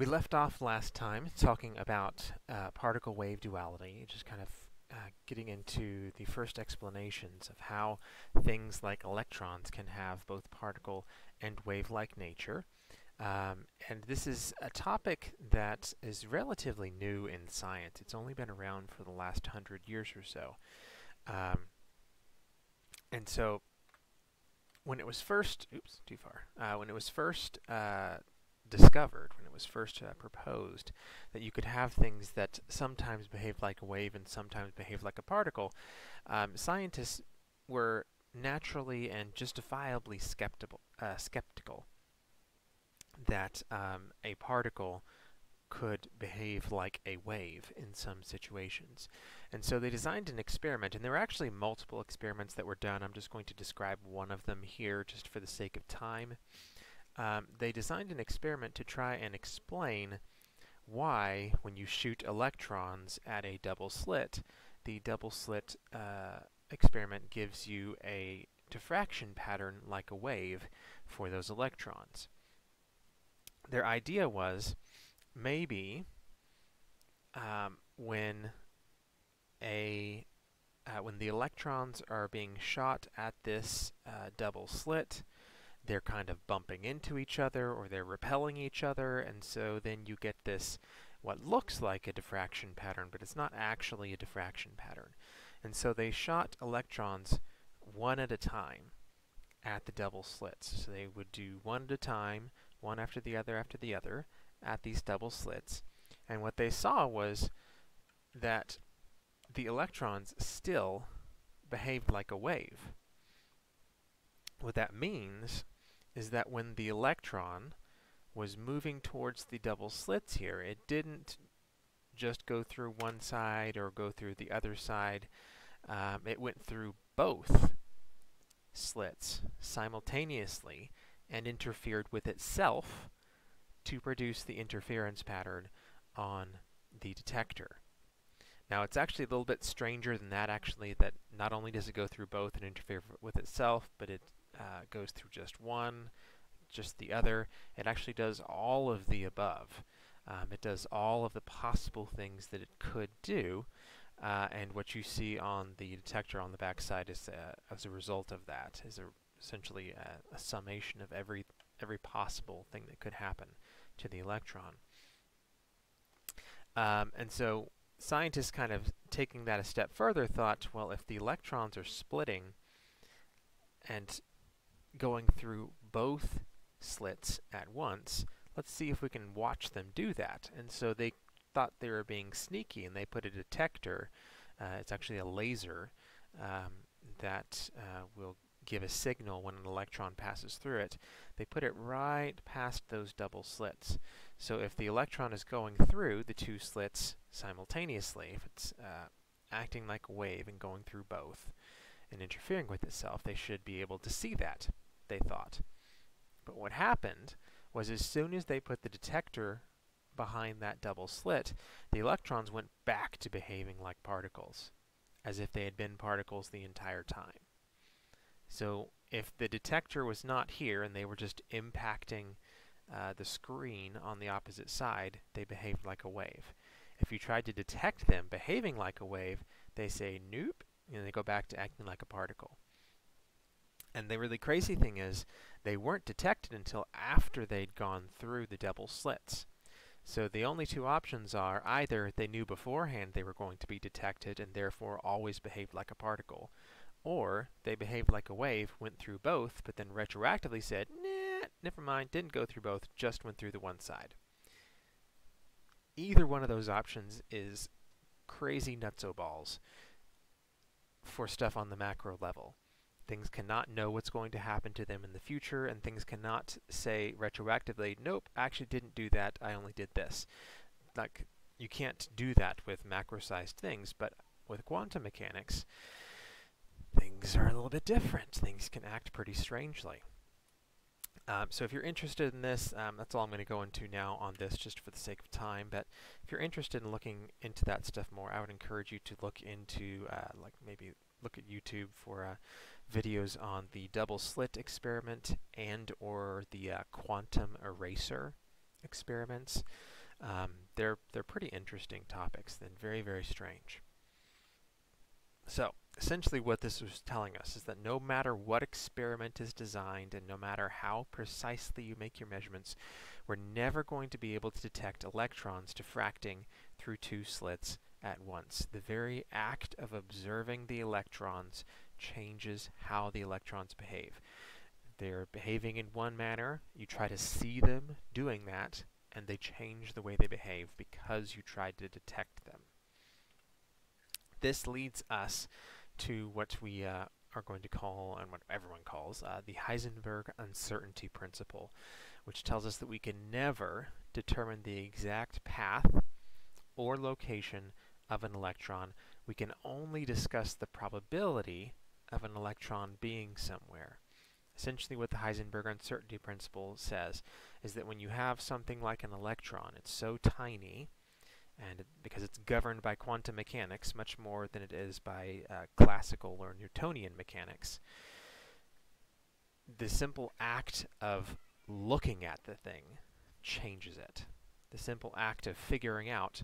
We left off last time talking about uh, particle wave duality, just kind of uh, getting into the first explanations of how things like electrons can have both particle and wave-like nature. Um, and this is a topic that is relatively new in science. It's only been around for the last hundred years or so. Um, and so when it was first, oops, too far, uh, when it was first uh, discovered, when was first uh, proposed, that you could have things that sometimes behave like a wave and sometimes behave like a particle, um, scientists were naturally and justifiably skeptical, uh, skeptical that um, a particle could behave like a wave in some situations. And so they designed an experiment, and there were actually multiple experiments that were done. I'm just going to describe one of them here just for the sake of time um, they designed an experiment to try and explain why, when you shoot electrons at a double slit, the double slit uh, experiment gives you a diffraction pattern like a wave for those electrons. Their idea was maybe um, when a uh, when the electrons are being shot at this uh, double slit, they're kind of bumping into each other or they're repelling each other, and so then you get this what looks like a diffraction pattern, but it's not actually a diffraction pattern. And so they shot electrons one at a time at the double slits. So they would do one at a time, one after the other after the other, at these double slits. And what they saw was that the electrons still behaved like a wave. What that means is that when the electron was moving towards the double slits here, it didn't just go through one side or go through the other side. Um, it went through both slits simultaneously and interfered with itself to produce the interference pattern on the detector. Now it's actually a little bit stranger than that actually that not only does it go through both and interfere with itself, but it uh, goes through just one, just the other. It actually does all of the above. Um, it does all of the possible things that it could do, uh, and what you see on the detector on the back side is uh, as a result of that is a, essentially a, a summation of every every possible thing that could happen to the electron. Um, and so scientists kind of taking that a step further thought, well, if the electrons are splitting and going through both slits at once, let's see if we can watch them do that. And so they thought they were being sneaky and they put a detector, uh, it's actually a laser, um, that uh, will give a signal when an electron passes through it. They put it right past those double slits. So if the electron is going through the two slits simultaneously, if it's uh, acting like a wave and going through both and interfering with itself, they should be able to see that they thought. But what happened was as soon as they put the detector behind that double slit, the electrons went back to behaving like particles, as if they had been particles the entire time. So if the detector was not here and they were just impacting uh, the screen on the opposite side, they behaved like a wave. If you tried to detect them behaving like a wave, they say nope, and they go back to acting like a particle. And the really crazy thing is, they weren't detected until after they'd gone through the double slits. So the only two options are either they knew beforehand they were going to be detected and therefore always behaved like a particle, or they behaved like a wave, went through both, but then retroactively said, nah, never mind, didn't go through both, just went through the one side. Either one of those options is crazy nutso balls for stuff on the macro level. Things cannot know what's going to happen to them in the future, and things cannot say retroactively, nope, I actually didn't do that, I only did this. Like, you can't do that with macro-sized things, but with quantum mechanics, things are a little bit different. Things can act pretty strangely. Um, so if you're interested in this, um, that's all I'm going to go into now on this just for the sake of time. But if you're interested in looking into that stuff more, I would encourage you to look into, uh, like maybe look at YouTube for uh, videos on the double slit experiment and or the uh, quantum eraser experiments. Um, they're, they're pretty interesting topics and very, very strange. So, essentially what this was telling us is that no matter what experiment is designed and no matter how precisely you make your measurements, we're never going to be able to detect electrons diffracting through two slits at once. The very act of observing the electrons changes how the electrons behave. They're behaving in one manner, you try to see them doing that, and they change the way they behave because you tried to detect them. This leads us to what we uh, are going to call, and what everyone calls, uh, the Heisenberg uncertainty principle, which tells us that we can never determine the exact path or location of an electron. We can only discuss the probability of an electron being somewhere. Essentially what the Heisenberg uncertainty principle says is that when you have something like an electron, it's so tiny and because it's governed by quantum mechanics much more than it is by uh, classical or Newtonian mechanics. The simple act of looking at the thing changes it. The simple act of figuring out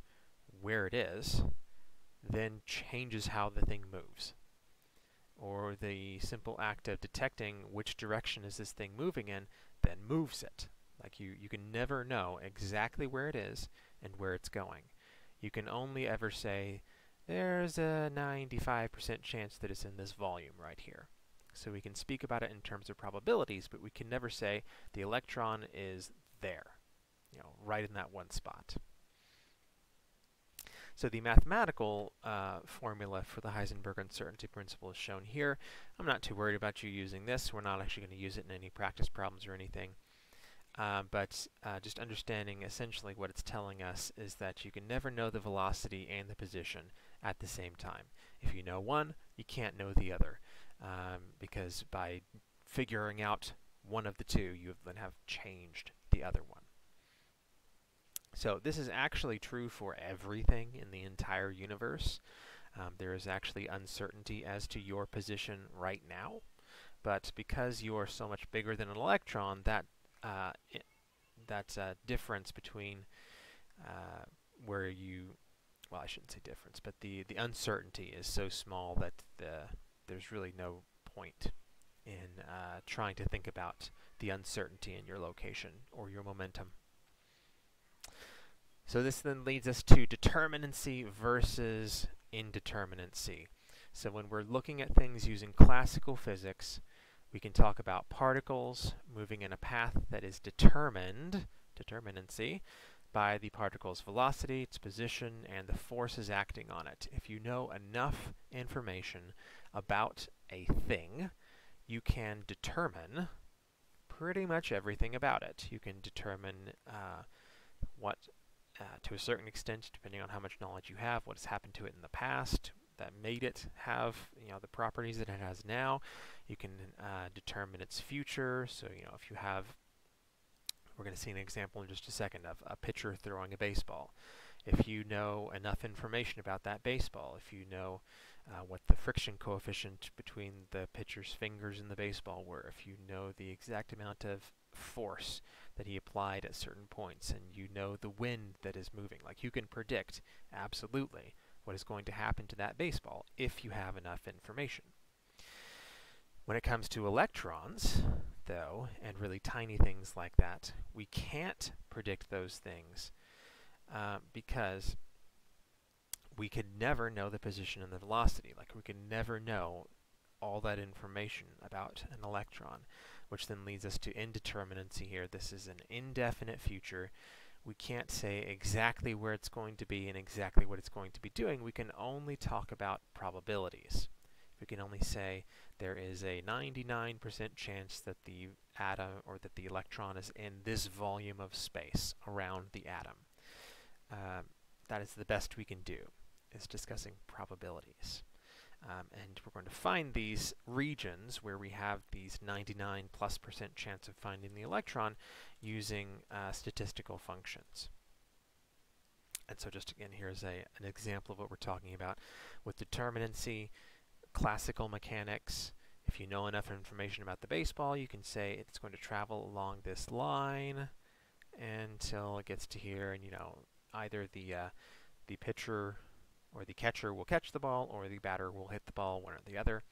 where it is then changes how the thing moves. Or the simple act of detecting which direction is this thing moving in then moves it. Like you, you can never know exactly where it is and where it's going you can only ever say there's a 95% chance that it's in this volume right here. So we can speak about it in terms of probabilities, but we can never say the electron is there, you know, right in that one spot. So the mathematical uh, formula for the Heisenberg uncertainty principle is shown here. I'm not too worried about you using this. We're not actually going to use it in any practice problems or anything. Uh, but uh, just understanding essentially what it's telling us is that you can never know the velocity and the position at the same time. If you know one, you can't know the other, um, because by figuring out one of the two, you then have changed the other one. So this is actually true for everything in the entire universe. Um, there is actually uncertainty as to your position right now, but because you are so much bigger than an electron, that uh, that uh, difference between uh, where you, well, I shouldn't say difference, but the the uncertainty is so small that the there's really no point in uh, trying to think about the uncertainty in your location or your momentum. So this then leads us to determinacy versus indeterminacy. So when we're looking at things using classical physics, we can talk about particles moving in a path that is determined, determinacy, by the particle's velocity, its position, and the forces acting on it. If you know enough information about a thing, you can determine pretty much everything about it. You can determine uh, what, uh, to a certain extent, depending on how much knowledge you have, what has happened to it in the past, that made it have you know the properties that it has now. You can uh, determine its future. So you know if you have, we're going to see an example in just a second of a pitcher throwing a baseball. If you know enough information about that baseball, if you know uh, what the friction coefficient between the pitcher's fingers and the baseball were, if you know the exact amount of force that he applied at certain points, and you know the wind that is moving, like you can predict absolutely what is going to happen to that baseball if you have enough information. When it comes to electrons, though, and really tiny things like that, we can't predict those things uh, because we could never know the position and the velocity. Like, we could never know all that information about an electron, which then leads us to indeterminacy here. This is an indefinite future we can't say exactly where it's going to be and exactly what it's going to be doing. We can only talk about probabilities. We can only say there is a 99% chance that the atom or that the electron is in this volume of space around the atom. Um, that is the best we can do, is discussing probabilities. Um, and we're going to find these regions where we have these 99 plus percent chance of finding the electron using uh, statistical functions. And so just again, here's a, an example of what we're talking about. With determinacy, classical mechanics, if you know enough information about the baseball, you can say it's going to travel along this line, until it gets to here, and you know, either the uh, the pitcher or the catcher will catch the ball, or the batter will hit the ball, one or the other.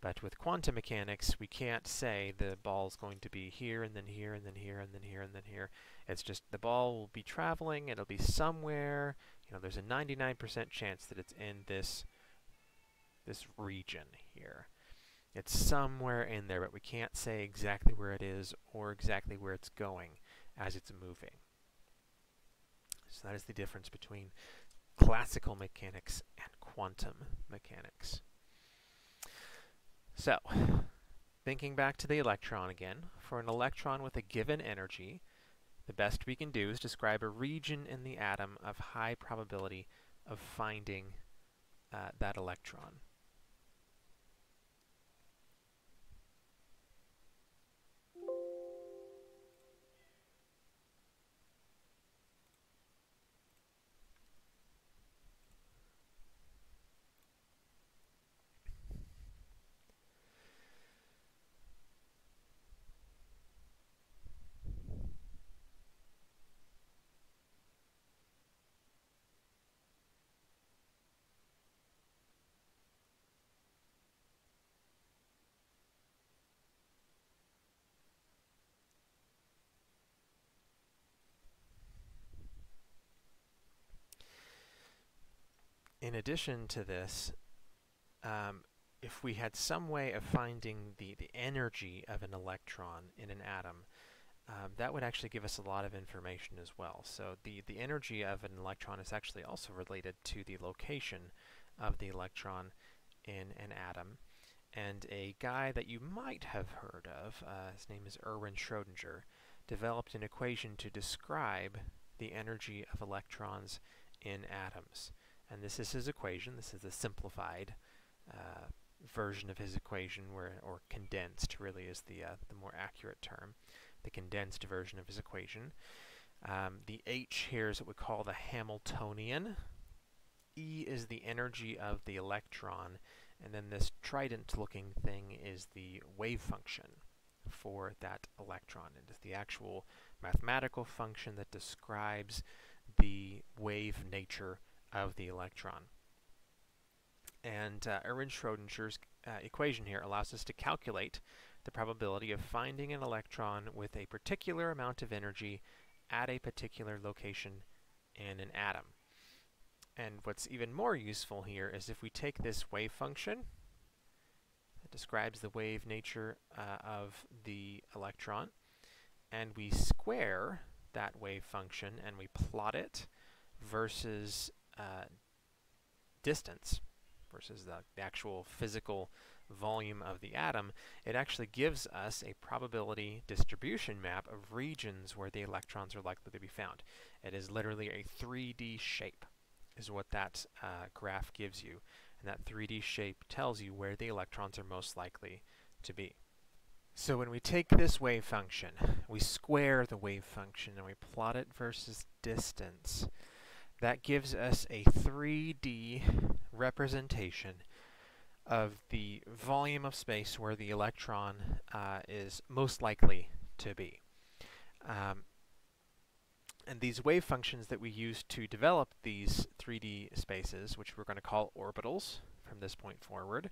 But with quantum mechanics, we can't say the ball's going to be here, and then here, and then here, and then here, and then here. It's just the ball will be traveling, it'll be somewhere. You know, there's a 99% chance that it's in this this region here. It's somewhere in there, but we can't say exactly where it is or exactly where it's going as it's moving. So that is the difference between classical mechanics and quantum mechanics. So, thinking back to the electron again, for an electron with a given energy, the best we can do is describe a region in the atom of high probability of finding uh, that electron. In addition to this, um, if we had some way of finding the, the energy of an electron in an atom, um, that would actually give us a lot of information as well. So the, the energy of an electron is actually also related to the location of the electron in an atom. And a guy that you might have heard of, uh, his name is Erwin Schrödinger, developed an equation to describe the energy of electrons in atoms. And this is his equation. This is a simplified uh, version of his equation, where or condensed really is the uh, the more accurate term. The condensed version of his equation. Um, the H here is what we call the Hamiltonian. E is the energy of the electron, and then this trident-looking thing is the wave function for that electron. It is the actual mathematical function that describes the wave nature of the electron. And uh, Erwin Schrödinger's uh, equation here allows us to calculate the probability of finding an electron with a particular amount of energy at a particular location in an atom. And what's even more useful here is if we take this wave function that describes the wave nature uh, of the electron, and we square that wave function and we plot it versus uh, distance versus the, the actual physical volume of the atom, it actually gives us a probability distribution map of regions where the electrons are likely to be found. It is literally a 3D shape is what that uh, graph gives you. And that 3D shape tells you where the electrons are most likely to be. So when we take this wave function, we square the wave function and we plot it versus distance, that gives us a 3D representation of the volume of space where the electron uh, is most likely to be. Um, and these wave functions that we use to develop these 3D spaces, which we're going to call orbitals from this point forward.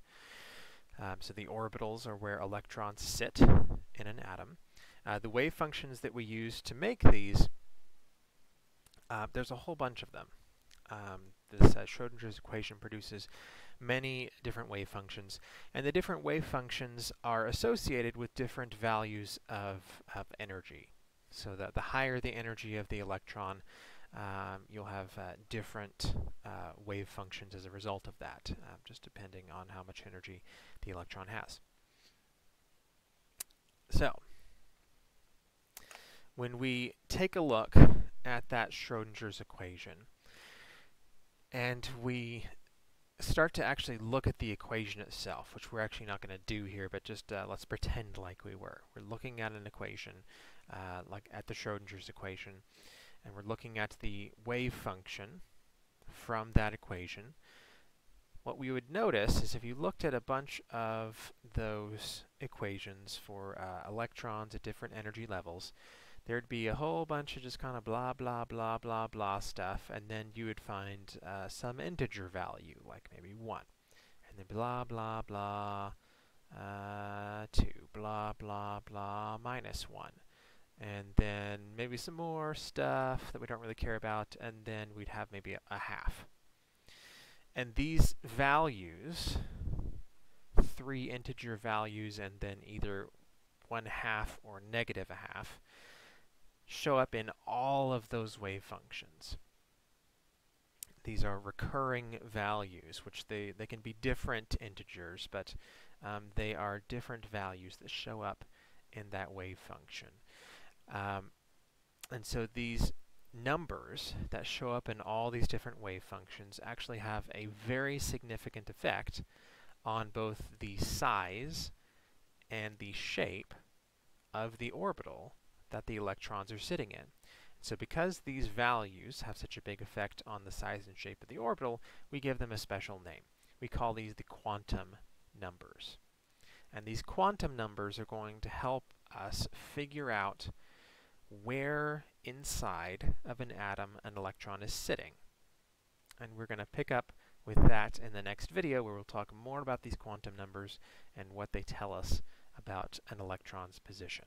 Um, so the orbitals are where electrons sit in an atom. Uh, the wave functions that we use to make these uh, there's a whole bunch of them. Um, this uh, Schrodinger's equation produces many different wave functions, and the different wave functions are associated with different values of, of energy. So that the higher the energy of the electron, um, you'll have uh, different uh, wave functions as a result of that, uh, just depending on how much energy the electron has. So, when we take a look at that Schrodinger's equation. And we start to actually look at the equation itself, which we're actually not going to do here, but just uh, let's pretend like we were. We're looking at an equation, uh, like at the Schrodinger's equation, and we're looking at the wave function from that equation. What we would notice is if you looked at a bunch of those equations for uh, electrons at different energy levels, there'd be a whole bunch of just kind of blah, blah, blah, blah, blah stuff, and then you would find uh, some integer value, like maybe 1. And then blah, blah, blah, uh, 2, blah, blah, blah, minus 1. And then maybe some more stuff that we don't really care about, and then we'd have maybe a, a half. And these values, three integer values and then either one half or negative a half, show up in all of those wave functions. These are recurring values, which they, they can be different integers, but um, they are different values that show up in that wave function. Um, and so these numbers that show up in all these different wave functions actually have a very significant effect on both the size and the shape of the orbital that the electrons are sitting in. So because these values have such a big effect on the size and shape of the orbital, we give them a special name. We call these the quantum numbers. And these quantum numbers are going to help us figure out where inside of an atom an electron is sitting. And we're going to pick up with that in the next video where we'll talk more about these quantum numbers and what they tell us about an electron's position.